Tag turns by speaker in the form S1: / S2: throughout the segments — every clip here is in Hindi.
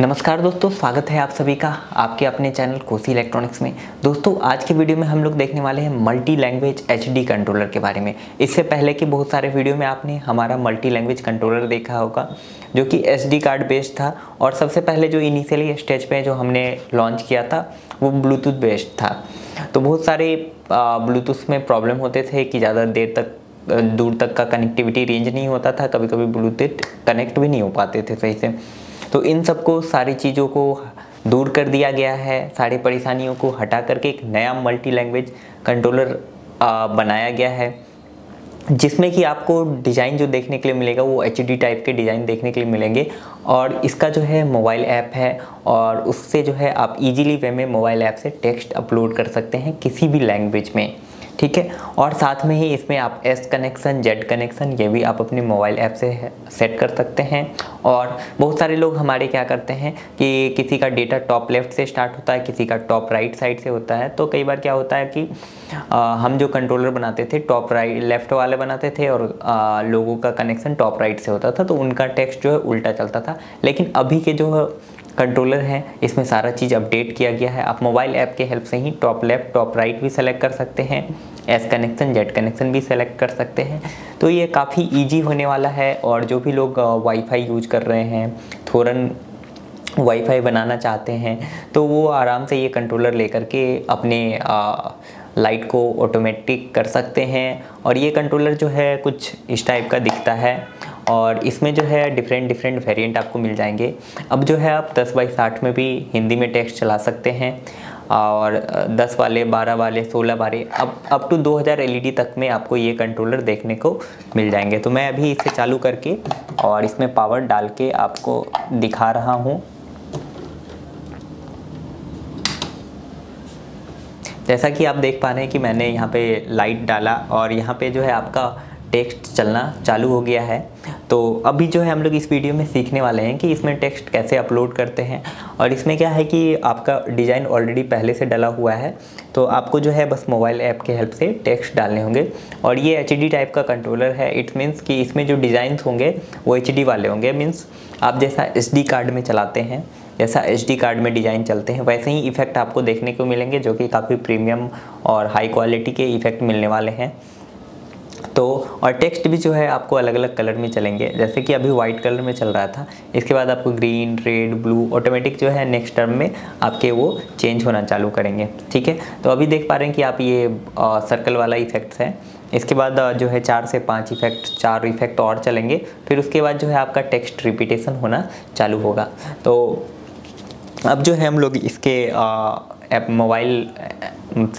S1: नमस्कार दोस्तों, स्वागत है आप सभी का आपके अपने चैनल कोसी इलेक्ट्रॉनिक्स में। दोस्तों, आज के वीडियो में हम लोग देखने वाले हैं मल्टी लैंग्वेज एचडी कंट्रोलर के बारे में। इससे पहले कि बहुत सारे वीडियो में आपने हमारा मल्टी लैंग्वेज कंट्रोलर देखा होगा, जो कि एच कार्ड बेस्ड था, और सबसे पहले जो इनिशियली स्टेज पे जो हमने लॉन्च किया था, वो ब्लूटूथ बेस्ड था। तो बहुत सारे ब्लूटूथ में प्रॉब्लम होते थे कि ज़्यादा देर तक दूर तक का कनेक्टिविटी रेंज नहीं होता था कभी कभी ब्लूटूथ कनेक्ट भी नहीं हो पाते थे सही से। तो इन सबको, सारी चीज़ों को दूर कर दिया गया है। सारी परेशानियों को हटा करके एक नया मल्टी लैंग्वेज कंट्रोलर बनाया गया है, जिसमें कि आपको डिज़ाइन जो देखने के लिए मिलेगा, वो एचडी टाइप के डिज़ाइन देखने के लिए मिलेंगे। और इसका जो है मोबाइल ऐप है, और उससे जो है आप इजीली वे में मोबाइल ऐप से टेक्स्ट अपलोड कर सकते हैं किसी भी लैंग्वेज में। ठीक है? और साथ में ही इसमें आप एस कनेक्शन जेड कनेक्शन ये भी आप अपने मोबाइल ऐप से सेट कर सकते हैं। और बहुत सारे लोग हमारे क्या करते हैं कि किसी का डेटा टॉप लेफ़्ट से स्टार्ट होता है किसी का टॉप राइट साइड से होता है। तो कई बार क्या होता है कि आ, हम जो कंट्रोलर बनाते थे टॉप राइट लेफ़्ट वाले बनाते थे और आ, लोगों का कनेक्शन टॉप राइट से होता था तो उनका टेक्स्ट जो है उल्टा चलता था। लेकिन अभी के जो कंट्रोलर है इसमें सारा चीज़ अपडेट किया गया है। आप मोबाइल ऐप के हेल्प से ही टॉप लेफ़्ट टॉप राइट भी सेलेक्ट कर सकते हैं। एस कनेक्शन जेड कनेक्शन भी सेलेक्ट कर सकते हैं। तो ये काफ़ी इजी होने वाला है और जो भी लोग वाईफाई यूज़ कर रहे हैं थोरन वाईफाई बनाना चाहते हैं तो वो आराम से ये कंट्रोलर लेकर के अपने आ, लाइट को ऑटोमेटिक कर सकते हैं। और ये कंट्रोलर जो है कुछ इस टाइप का दिखता है और इसमें जो है डिफरेंट डिफरेंट वेरिएंट आपको मिल जाएँगे। अब जो है आप 10 बाई साठ में भी हिंदी में टेक्स्ट चला सकते हैं। और 10 वाले 12 वाले 16 वाले, अब अप टू 2000 एलईडी तक में आपको ये कंट्रोलर देखने को मिल जाएँगे। तो मैं अभी इसे चालू करके और इसमें पावर डाल के आपको दिखा रहा हूँ। जैसा कि आप देख पा रहे हैं कि मैंने यहाँ पे लाइट डाला और यहाँ पे जो है आपका टेक्स्ट चलना चालू हो गया है। तो अभी जो है हम लोग इस वीडियो में सीखने वाले हैं कि इसमें टेक्स्ट कैसे अपलोड करते हैं और इसमें क्या है कि आपका डिज़ाइन ऑलरेडी पहले से डला हुआ है। तो आपको जो है बस मोबाइल ऐप के हेल्प से टेक्स्ट डालने होंगे और ये एच टाइप का कंट्रोलर है। इट मीन्स कि इसमें जो डिज़ाइंस होंगे वो एचडी वाले होंगे। मीन्स आप जैसा एस कार्ड में चलाते हैं, जैसा एच कार्ड में डिज़ाइन चलते हैं, वैसे ही इफ़ेक्ट आपको देखने को मिलेंगे जो कि काफ़ी प्रीमियम और हाई क्वालिटी के इफ़ेक्ट मिलने वाले हैं। तो और टेक्स्ट भी जो है आपको अलग अलग कलर में चलेंगे। जैसे कि अभी वाइट कलर में चल रहा था इसके बाद आपको ग्रीन रेड ब्लू ऑटोमेटिक जो है नेक्स्ट टर्म में आपके वो चेंज होना चालू करेंगे ठीक है? तो अभी देख पा रहे हैं कि आप ये आ, सर्कल वाला इफेक्ट्स है। इसके बाद जो है चार से पाँच इफ़ेक्ट चार इफ़ेक्ट और चलेंगे। फिर उसके बाद जो है आपका टेक्स्ट रिपीटेशन होना चालू होगा। तो अब जो है हम लोग इसके ऐप मोबाइल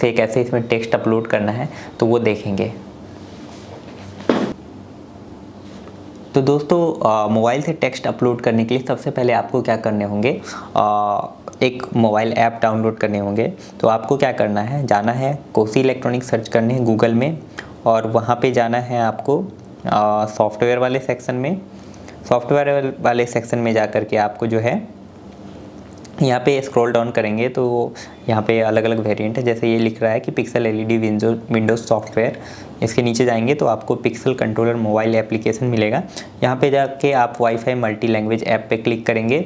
S1: से कैसे इसमें टेक्स्ट अपलोड करना है तो वो देखेंगे। तो दोस्तों मोबाइल से टेक्स्ट अपलोड करने के लिए सबसे पहले आपको क्या करने होंगे? आ, एक मोबाइल ऐप डाउनलोड करने होंगे। तो आपको क्या करना है? जाना है कोसी इलेक्ट्रॉनिक सर्च करने हैं गूगल में और वहाँ पे जाना है आपको सॉफ्टवेयर वाले सेक्शन में। सॉफ्टवेयर वाले सेक्शन में जा के आपको जो है यहाँ पे स्क्रॉल डाउन करेंगे तो यहाँ पे अलग अलग वेरिएंट है। जैसे ये लिख रहा है कि pixel LED window windows software इसके नीचे जाएँगे तो आपको पिक्सल कंट्रोलर मोबाइल एप्लीकेशन मिलेगा। यहाँ पे जाके आप वाईफाई मल्टी लैंग्वेज ऐप पे क्लिक करेंगे।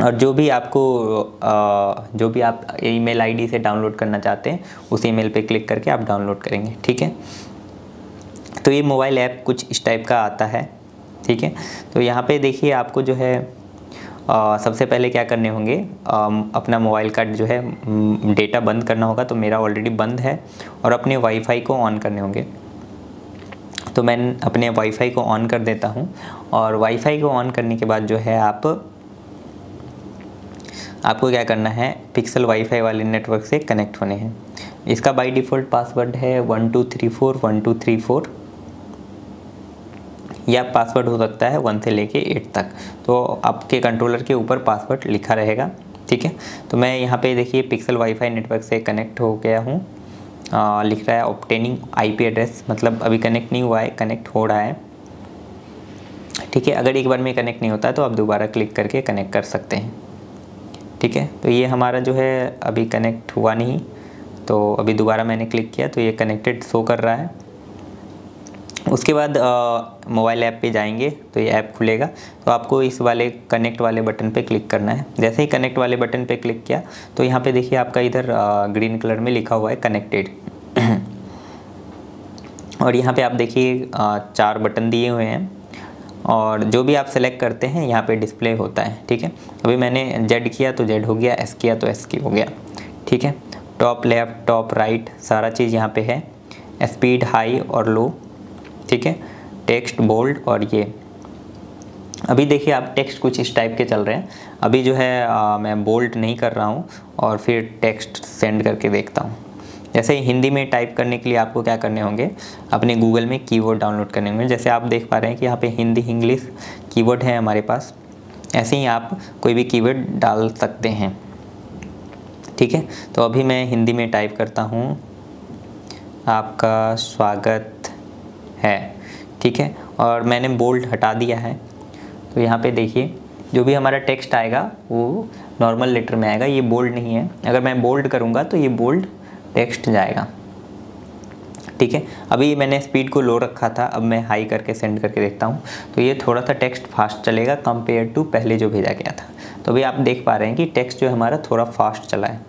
S1: और जो भी आपको जो भी आप ईमेल आईडी से डाउनलोड करना चाहते हैं, उस ईमेल पे क्लिक करके आप डाउनलोड करेंगे, ठीक है? तो ये मोबाइल ऐप कुछ इस टाइप का आता है, ठीक है? तो यहाँ पे देखिए आपको जो है आ, सबसे पहले क्या करने होंगे? अपना मोबाइल का जो है डेटा बंद करना होगा तो मेरा ऑलरेडी बंद है और अपने वाईफाई को ऑन करने होंगे। तो मैं अपने वाईफाई को ऑन कर देता हूँ और वाईफाई को ऑन करने के बाद जो है आप आपको क्या करना है पिक्सल वाईफाई वाले नेटवर्क से कनेक्ट होने हैं। इसका by default password one two three four four one two three four या पासवर्ड हो सकता है वन से लेके एट तक। तो आपके कंट्रोलर के ऊपर पासवर्ड लिखा रहेगा, ठीक है? तो मैं यहाँ पे देखिए पिक्सल वाईफाई नेटवर्क से कनेक्ट हो गया हूँ। लिख रहा है ऑप्टेनिंग आईपी एड्रेस मतलब अभी कनेक्ट नहीं हुआ है कनेक्ट हो रहा है। ठीक है, अगर एक बार में कनेक्ट नहीं होता है तो आप दोबारा क्लिक करके कनेक्ट कर सकते हैं। ठीक है तो ये हमारा जो है अभी कनेक्ट हुआ नहीं तो अभी दोबारा मैंने क्लिक किया तो ये कनेक्टेड शो कर रहा है। उसके बाद मोबाइल ऐप पे जाएँगे तो ये ऐप खुलेगा। तो आपको इस वाले कनेक्ट वाले बटन पे क्लिक करना है। जैसे ही कनेक्ट वाले बटन पे क्लिक किया तो यहाँ पे देखिए आपका इधर ग्रीन कलर में लिखा हुआ है कनेक्टेड और यहाँ पे आप देखिए चार बटन दिए हुए हैं। और जो भी आप सेलेक्ट करते हैं, यहाँ पे डिस्प्ले होता है, ठीक है? अभी मैंने जेड किया तो जेड हो गया एस किया तो एस की हो गया, ठीक है? टॉप लेफ़्ट टॉप राइट सारा चीज़ यहाँ पे है। स्पीड हाई और लो ठीक है? टेक्स्ट बोल्ड और ये। अभी देखिए आप टेक्स्ट कुछ इस टाइप के चल रहे हैं। अभी जो है आ, मैं बोल्ड नहीं कर रहा हूँ और फिर टेक्स्ट सेंड करके देखता हूँ। जैसे हिंदी में टाइप करने के लिए आपको क्या करने होंगे? अपने गूगल में कीवर्ड डाउनलोड करने होंगे। जैसे आप देख पा रहे हैं कि यहाँ पे हिंदी इंग्लिश कीवर्ड है हमारे पास। ऐसे ही आप कोई भी कीवर्ड डाल सकते हैं। ठीक है? तो अभी मैं हिंदी में टाइप करता हूँ। आपका स्वागत। है, ठीक है? और मैंने बोल्ड हटा दिया है। तो यहाँ पे देखिए, जो भी हमारा टेक्स्ट आएगा, वो नॉर्मल लेटर में आएगा। ये बोल्ड नहीं है। अगर मैं बोल्ड करूँगा तो ये बोल्ड टेक्स्ट जाएगा। ठीक है? अभी मैंने स्पीड को लो रखा था, अब मैं हाई करके सेंड करके देखता हूँ। तो ये थोड़ा सा टेक्स्ट फास्ट चलेगा कंपेयर टू पहले जो भेजा गया था। तो अभी आप देख पा रहे हैं कि टेक्स्ट जो हमारा थोड़ा फास्ट चला है।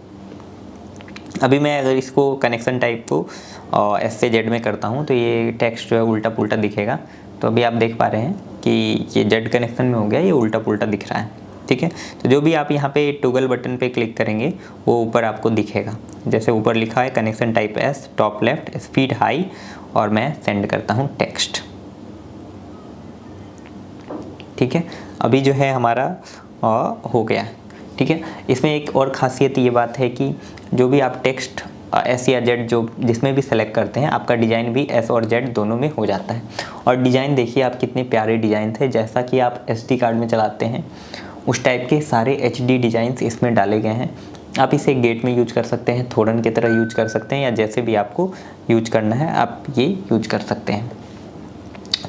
S1: अभी मैं अगर इसको कनेक्शन टाइप को एस से जेड में करता हूँ तो ये टेक्स्ट जो है उल्टा पुल्टा दिखेगा। तो अभी आप देख पा रहे हैं कि ये जेड कनेक्शन में हो गया, ये उल्टा पुल्टा दिख रहा है, ठीक है? तो जो भी आप यहाँ पे टूगल बटन पे क्लिक करेंगे, वो ऊपर आपको दिखेगा। जैसे ऊपर लिखा है connection type S top left speed high और मैं सेंड करता हूँ टेक्स्ट ठीक है? अभी जो है हमारा हो गया। ठीक है? इसमें एक और ख़ासियत ये बात है कि जो भी आप टेक्स्ट एस या जेड जो जिसमें भी सेलेक्ट करते हैं, आपका डिज़ाइन भी एस और जेड दोनों में हो जाता है। और डिज़ाइन देखिए, आप कितने प्यारे डिज़ाइन थे जैसा कि आप एस कार्ड में चलाते हैं, उस टाइप के सारे एच डी डिज़ाइंस इसमें डाले गए हैं। आप इसे गेट में यूज़ कर सकते हैं, थोड़न की तरह यूज़ कर सकते हैं, या जैसे भी आपको यूज़ करना है, आप ये यूज़ कर सकते हैं।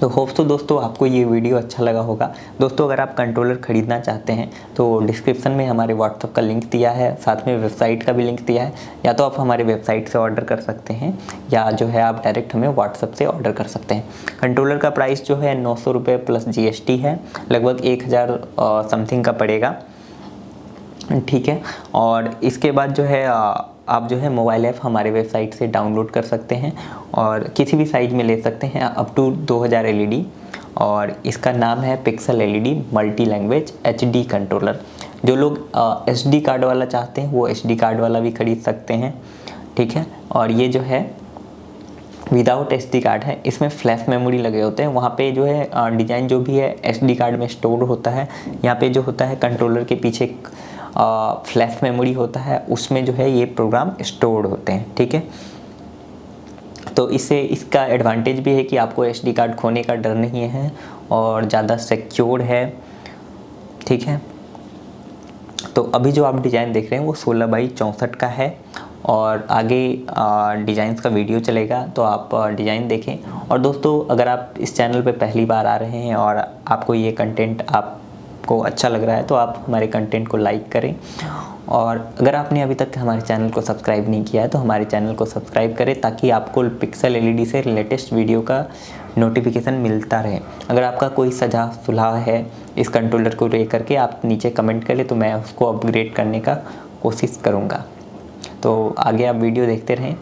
S1: तो होप्स तो दोस्तों आपको ये वीडियो अच्छा लगा होगा। दोस्तों, अगर आप कंट्रोलर ख़रीदना चाहते हैं तो डिस्क्रिप्शन में हमारे व्हाट्सअप का लिंक दिया है, साथ में वेबसाइट का भी लिंक दिया है, या तो आप हमारे वेबसाइट से ऑर्डर कर सकते हैं, या जो है आप डायरेक्ट हमें व्हाट्सअप से ऑर्डर कर सकते हैं। कंट्रोलर का प्राइस जो है नौ सौ रुपये प्लस जीएसटी है, लगभग एक हज़ार समथिंग का पड़ेगा। ठीक है, और इसके बाद जो है आप जो है मोबाइल ऐप हमारे वेबसाइट से डाउनलोड कर सकते हैं और किसी भी साइज़ में ले सकते हैं अप टू 2000 एलईडी और इसका नाम है pixel LED multi language HD controller जो लोग एस डी कार्ड वाला चाहते हैं, वो एच डी कार्ड वाला भी ख़रीद सकते हैं, ठीक है? और ये जो है विदाउट एस डी कार्ड है, इसमें फ्लैश मेमोरी लगे होते हैं। वहाँ पे जो है डिज़ाइन जो भी है एस डी कार्ड में स्टोर होता है। यहाँ पे जो होता है कंट्रोलर के पीछे फ्लैश मेमोरी होता है, उसमें जो है ये प्रोग्राम स्टोर्ड होते हैं, ठीक है? तो इससे इसका एडवांटेज भी है कि आपको एच कार्ड खोने का डर नहीं है और ज़्यादा सिक्योर है, ठीक है? तो अभी जो आप डिज़ाइन देख रहे हैं, वो सोलह बाई चौंसठ का है और आगे डिज़ाइंस का वीडियो चलेगा तो आप डिज़ाइन देखें। और दोस्तों, अगर आप इस चैनल पे पहली बार आ रहे हैं और आपको ये कंटेंट आप आपको अच्छा लग रहा है तो आप हमारे कंटेंट को लाइक करें। और अगर आपने अभी तक हमारे चैनल को सब्सक्राइब नहीं किया है तो हमारे चैनल को सब्सक्राइब करें, ताकि आपको पिक्सल एलईडी से लेटेस्ट वीडियो का नोटिफिकेशन मिलता रहे। अगर आपका कोई सजा सुलह है इस कंट्रोलर को ले करके आप नीचे कमेंट करें तो मैं उसको अपग्रेड करने का कोशिश करूँगा। तो आगे आप वीडियो देखते रहें।